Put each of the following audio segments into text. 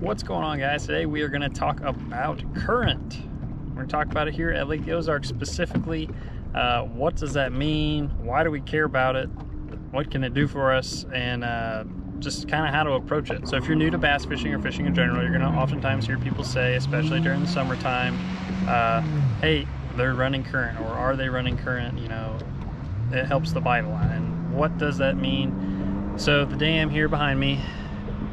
What's going on guys? Today we are going to talk about current. We're going to talk about it here at Lake Ozark specifically. Uh, what does that mean? Why do we care about it? What can it do for us? And uh, just kind of how to approach it. So if you're new to bass fishing or fishing in general, you're going to oftentimes hear people say, especially during the summertime, uh, hey, they're running current or are they running current? You know, it helps the bite a lot. What does that mean? So the dam here behind me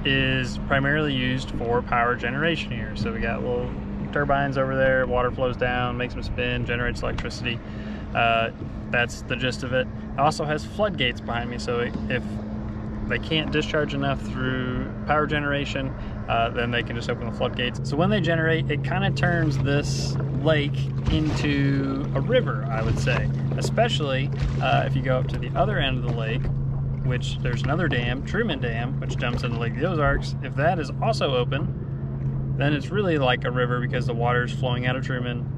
is primarily used for power generation here. So we got little turbines over there, water flows down, makes them spin, generates electricity. Uh, that's the gist of it. It also has floodgates behind me, so if they can't discharge enough through power generation, uh, then they can just open the floodgates. So when they generate, it kind of turns this lake into a river, I would say. Especially uh, if you go up to the other end of the lake which there's another dam, Truman Dam, which dumps into Lake the Ozarks. If that is also open, then it's really like a river because the water is flowing out of Truman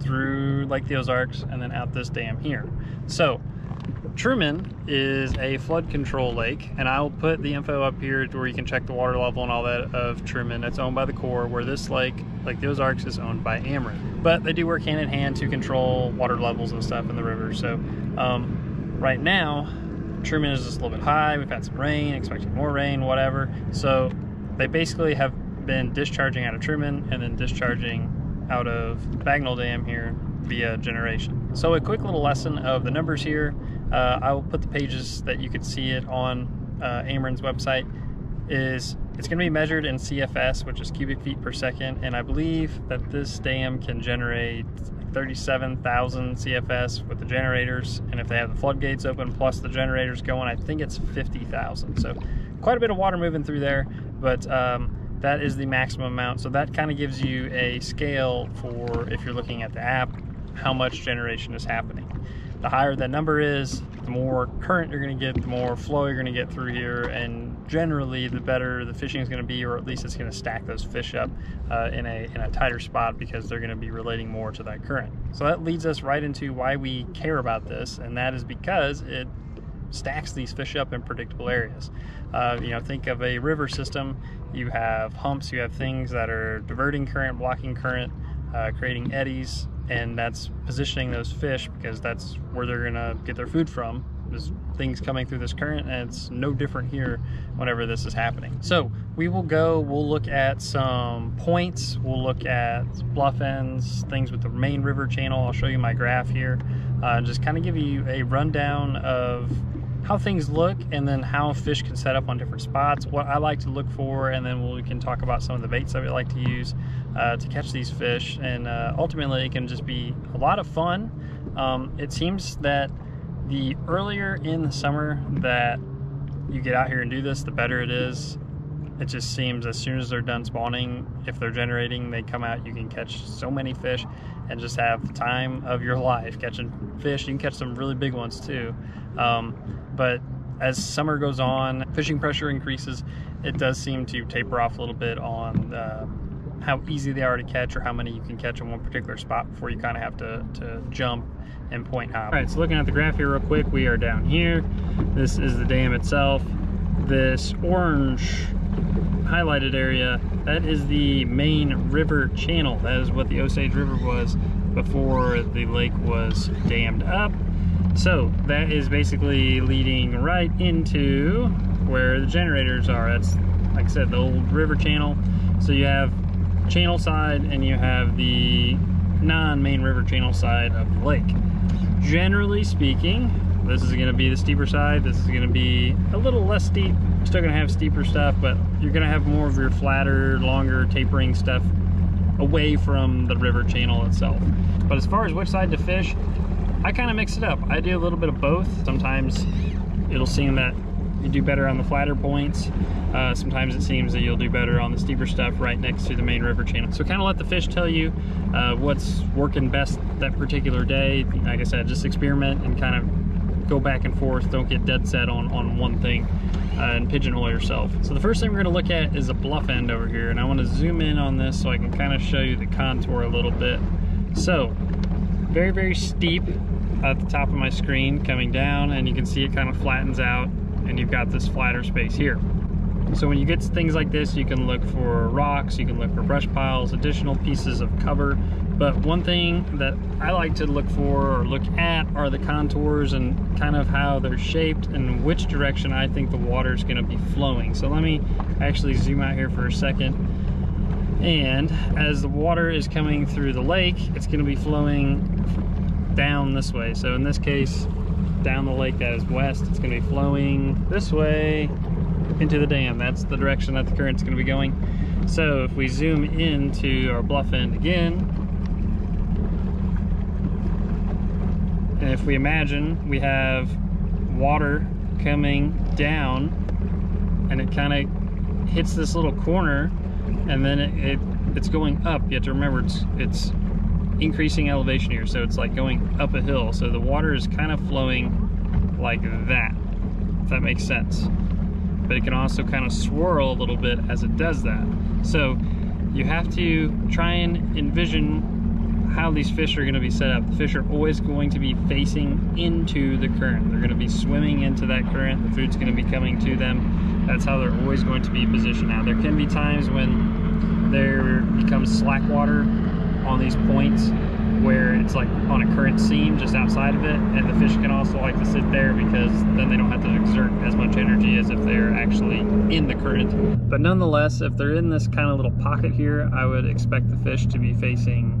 through Lake the Ozarks and then out this dam here. So Truman is a flood control lake, and I'll put the info up here where you can check the water level and all that of Truman. It's owned by the Corps, where this lake, Lake the Ozarks, is owned by Ameren. But they do work hand in hand to control water levels and stuff in the river. So um, right now, Truman is just a little bit high. We've had some rain, expecting more rain, whatever. So they basically have been discharging out of Truman and then discharging out of Bagnell Dam here via generation. So a quick little lesson of the numbers here. Uh, I will put the pages that you could see it on uh, Ameren's website is it's going to be measured in CFS, which is cubic feet per second, and I believe that this dam can generate 37,000 CFS with the generators, and if they have the floodgates open plus the generators going, I think it's 50,000. So quite a bit of water moving through there, but um, that is the maximum amount. So that kind of gives you a scale for if you're looking at the app, how much generation is happening. The higher that number is, the more current you're going to get, the more flow you're going to get through here, and generally the better the fishing is going to be, or at least it's going to stack those fish up uh, in, a, in a tighter spot because they're going to be relating more to that current. So that leads us right into why we care about this, and that is because it stacks these fish up in predictable areas. Uh, you know, think of a river system. You have humps, you have things that are diverting current, blocking current, uh, creating eddies, and that's positioning those fish because that's where they're gonna get their food from there's things coming through this current and it's no different here whenever this is happening so we will go we'll look at some points we'll look at bluff ends things with the main river channel i'll show you my graph here uh, just kind of give you a rundown of how things look and then how fish can set up on different spots, what I like to look for, and then we can talk about some of the baits that we like to use uh, to catch these fish. And uh, ultimately, it can just be a lot of fun. Um, it seems that the earlier in the summer that you get out here and do this, the better it is. It just seems as soon as they're done spawning, if they're generating, they come out, you can catch so many fish and just have the time of your life catching fish. You can catch some really big ones too. Um, but as summer goes on, fishing pressure increases, it does seem to taper off a little bit on uh, how easy they are to catch or how many you can catch in one particular spot before you kind of have to, to jump and point high. All right, so looking at the graph here real quick, we are down here. This is the dam itself. This orange highlighted area, that is the main river channel. That is what the Osage River was before the lake was dammed up. So that is basically leading right into where the generators are. That's, like I said, the old river channel. So you have channel side and you have the non-main river channel side of the lake. Generally speaking, this is gonna be the steeper side. This is gonna be a little less steep. Still gonna have steeper stuff, but you're gonna have more of your flatter, longer tapering stuff away from the river channel itself. But as far as which side to fish, I kind of mix it up. I do a little bit of both. Sometimes it'll seem that you do better on the flatter points. Uh, sometimes it seems that you'll do better on the steeper stuff right next to the main river channel. So kind of let the fish tell you uh, what's working best that particular day. Like I said, just experiment and kind of go back and forth. Don't get dead set on, on one thing uh, and pigeonhole yourself. So the first thing we're gonna look at is a bluff end over here. And I wanna zoom in on this so I can kind of show you the contour a little bit. So very, very steep at the top of my screen coming down and you can see it kind of flattens out and you've got this flatter space here. So when you get things like this, you can look for rocks, you can look for brush piles, additional pieces of cover. But one thing that I like to look for or look at are the contours and kind of how they're shaped and which direction I think the water is gonna be flowing. So let me actually zoom out here for a second. And as the water is coming through the lake, it's gonna be flowing down this way. So in this case, down the lake that is west, it's gonna be flowing this way into the dam. That's the direction that the current's gonna be going. So if we zoom into our bluff end again, and if we imagine we have water coming down and it kind of hits this little corner and then it, it, it's going up. You have to remember it's it's increasing elevation here, so it's like going up a hill. So the water is kind of flowing like that, if that makes sense. But it can also kind of swirl a little bit as it does that. So you have to try and envision how these fish are going to be set up. The fish are always going to be facing into the current. They're going to be swimming into that current. The food's going to be coming to them. That's how they're always going to be positioned. Now, there can be times when there becomes slack water on these points where it's like on a current seam just outside of it and the fish can also like to sit there because then they don't have to exert as much energy as if they're actually in the current. But nonetheless if they're in this kind of little pocket here I would expect the fish to be facing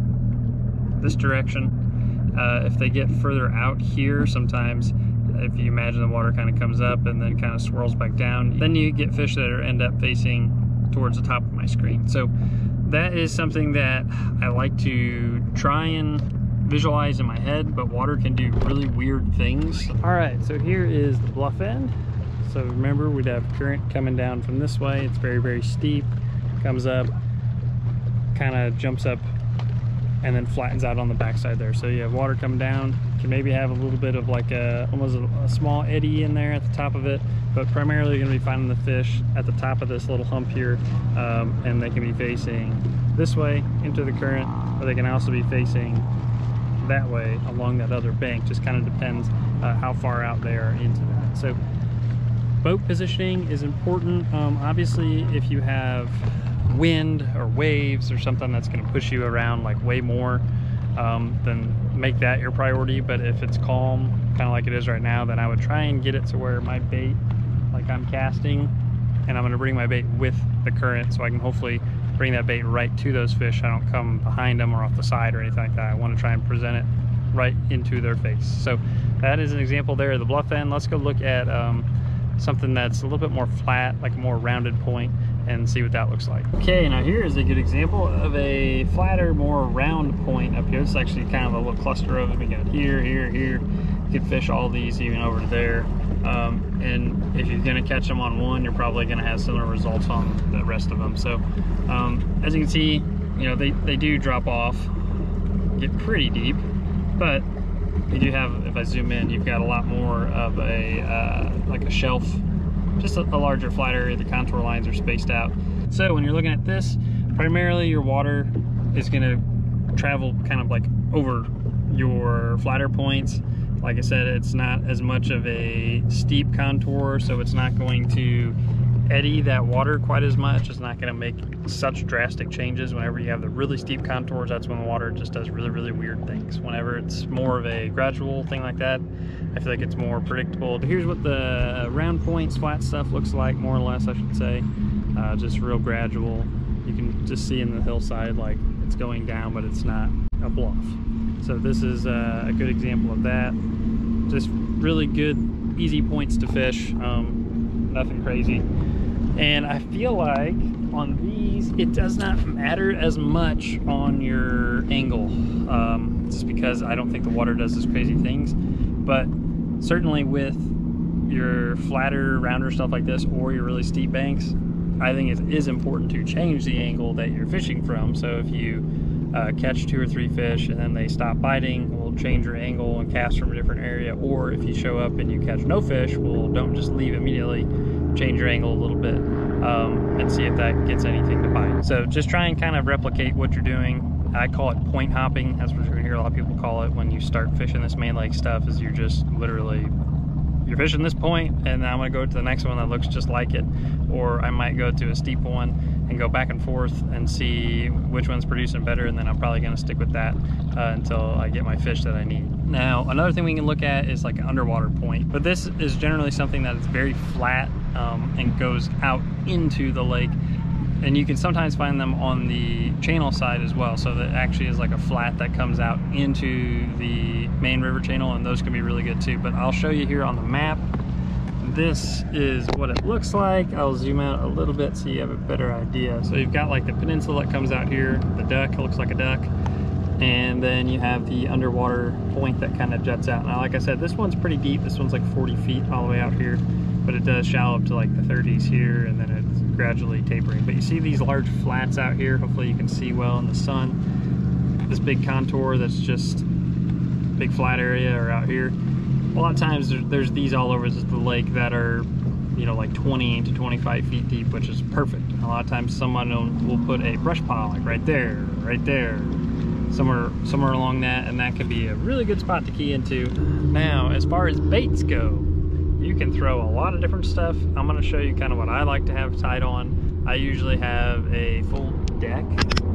this direction. Uh, if they get further out here sometimes if you imagine the water kind of comes up and then kind of swirls back down then you get fish that are end up facing towards the top of my screen. So that is something that I like to try and visualize in my head, but water can do really weird things. All right, so here is the bluff end. So remember, we'd have current coming down from this way. It's very, very steep, comes up, kind of jumps up, and then flattens out on the backside there. So you have water coming down, can maybe have a little bit of like a, almost a, a small eddy in there at the top of it, but primarily you're gonna be finding the fish at the top of this little hump here um, and they can be facing this way into the current or they can also be facing that way along that other bank. Just kind of depends uh, how far out they are into that. So boat positioning is important. Um, obviously if you have wind or waves or something that's going to push you around like way more um, then make that your priority but if it's calm kind of like it is right now then I would try and get it to where my bait like I'm casting and I'm going to bring my bait with the current so I can hopefully bring that bait right to those fish. I don't come behind them or off the side or anything like that. I want to try and present it right into their face. So that is an example there of the bluff end. Let's go look at um, something that's a little bit more flat, like a more rounded point and see what that looks like. Okay, now here is a good example of a flatter, more round point up here. It's actually kind of a little cluster of them. We got here, here, here. You can fish all these even over there. Um, and if you're gonna catch them on one, you're probably gonna have similar results on the rest of them. So um, as you can see, you know, they, they do drop off, get pretty deep, but you do have, if I zoom in, you've got a lot more of a, uh, like a shelf, just a, a larger flat area. The contour lines are spaced out. So when you're looking at this, primarily your water is gonna travel kind of like over your flatter points like I said, it's not as much of a steep contour, so it's not going to eddy that water quite as much. It's not going to make such drastic changes. Whenever you have the really steep contours, that's when the water just does really, really weird things. Whenever it's more of a gradual thing like that, I feel like it's more predictable. Here's what the round points, flat stuff looks like, more or less, I should say. Uh, just real gradual. You can just see in the hillside like it's going down, but it's not a bluff. So this is uh, a good example of that. Just really good, easy points to fish. Um, nothing crazy. And I feel like on these, it does not matter as much on your angle. Um, just because I don't think the water does those crazy things. But certainly with your flatter, rounder stuff like this, or your really steep banks, I think it is important to change the angle that you're fishing from. So if you uh, catch two or three fish and then they stop biting, we'll change your angle and cast from a different area. Or if you show up and you catch no fish, we'll don't just leave immediately, change your angle a little bit um, and see if that gets anything to bite. So just try and kind of replicate what you're doing. I call it point hopping. That's what you're gonna hear a lot of people call it when you start fishing this main lake stuff is you're just literally you're fishing this point and I'm gonna go to the next one that looks just like it or I might go to a steep one and go back and forth and see which one's producing better and then I'm probably gonna stick with that uh, until I get my fish that I need. Now another thing we can look at is like an underwater point but this is generally something that is very flat um, and goes out into the lake. And you can sometimes find them on the channel side as well. So that actually is like a flat that comes out into the main river channel and those can be really good too. But I'll show you here on the map. This is what it looks like. I'll zoom out a little bit so you have a better idea. So you've got like the peninsula that comes out here. The duck looks like a duck. And then you have the underwater point that kind of juts out. Now like I said this one's pretty deep. This one's like 40 feet all the way out here but it does shallow up to like the 30s here and then it's gradually tapering. But you see these large flats out here, hopefully you can see well in the sun. This big contour that's just big flat area or out here. A lot of times there's, there's these all over the lake that are you know like 20 to 25 feet deep which is perfect a lot of times someone will put a brush pile like right there right there somewhere somewhere along that and that could be a really good spot to key into now as far as baits go you can throw a lot of different stuff. I'm gonna show you kind of what I like to have tied on. I usually have a full deck,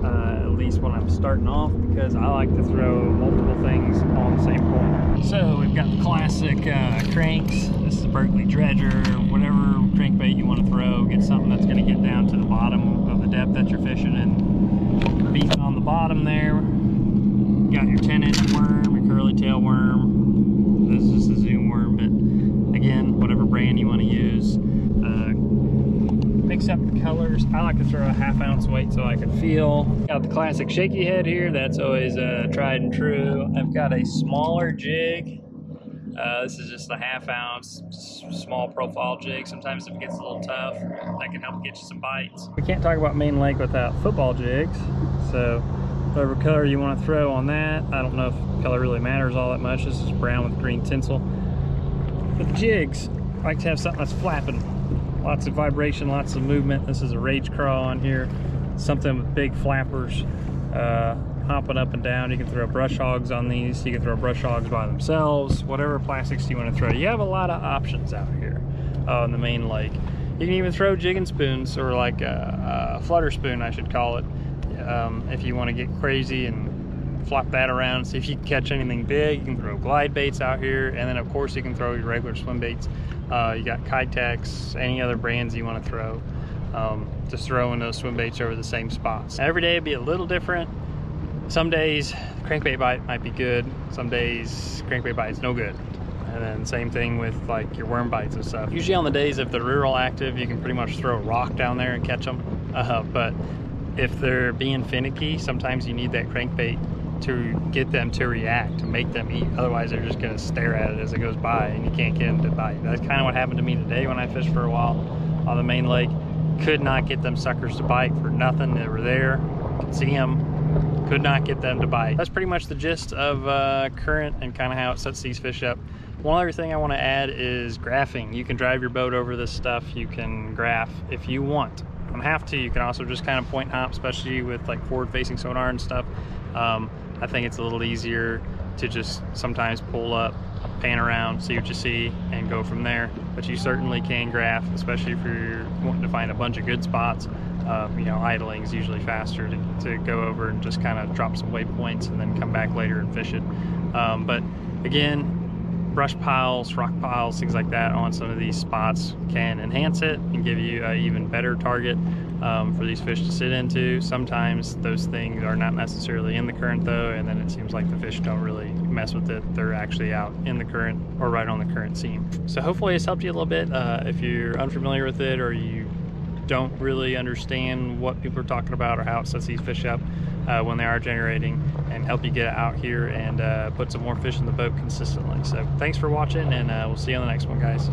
uh, at least when I'm starting off, because I like to throw multiple things on the same point. So we've got the classic uh, cranks. This is a Berkley Dredger, whatever crankbait you want to throw. Get something that's gonna get down to the bottom of the depth that you're fishing and beat on the bottom there. You got your 10 inch worm, your curly tail worm. This is just a Zoom worm, but again, whatever brand you want to use. Uh, up the colors. I like to throw a half ounce weight so I can feel. Got the classic shaky head here. That's always uh, tried and true. I've got a smaller jig. Uh, this is just a half ounce small profile jig. Sometimes if it gets a little tough, that can help get you some bites. We can't talk about Main Lake without football jigs. So whatever color you want to throw on that. I don't know if color really matters all that much. This is brown with green tinsel. the jigs, I like to have something that's flapping. Lots of vibration, lots of movement. This is a Rage Craw on here. Something with big flappers uh, hopping up and down. You can throw brush hogs on these. You can throw brush hogs by themselves. Whatever plastics you want to throw. You have a lot of options out here uh, on the main lake. You can even throw jigging spoons or like a, a flutter spoon, I should call it, um, if you want to get crazy and flop that around see if you can catch anything big. You can throw glide baits out here, and then of course you can throw your regular swim baits. Uh, you got Keitechs, any other brands you want to throw. Um, just throwing those swim baits over the same spots. Every day be a little different. Some days crankbait bite might be good. Some days crankbait bite is no good. And then same thing with like your worm bites and stuff. Usually on the days if they're real active, you can pretty much throw a rock down there and catch them. Uh, but if they're being finicky, sometimes you need that crankbait to get them to react, to make them eat. Otherwise, they're just going to stare at it as it goes by, and you can't get them to bite. That's kind of what happened to me today when I fished for a while on the main lake. Could not get them suckers to bite for nothing. They were there, could see them, could not get them to bite. That's pretty much the gist of uh, current and kind of how it sets these fish up. One other thing I want to add is graphing. You can drive your boat over this stuff. You can graph if you want. You don't have to. You can also just kind of point hop, especially with like forward-facing sonar and stuff. Um, I think it's a little easier to just sometimes pull up, pan around, see what you see, and go from there. But you certainly can graph, especially if you're wanting to find a bunch of good spots. Uh, you know, idling is usually faster to, to go over and just kind of drop some waypoints and then come back later and fish it. Um, but again, brush piles, rock piles, things like that on some of these spots can enhance it and give you an even better target um, for these fish to sit into. Sometimes those things are not necessarily in the current though, and then it seems like the fish don't really mess with it. They're actually out in the current or right on the current seam. So hopefully it's helped you a little bit. Uh, if you're unfamiliar with it or you don't really understand what people are talking about or how it sets these fish up uh, when they are generating and help you get out here and uh, put some more fish in the boat consistently. So thanks for watching and uh, we'll see you on the next one guys.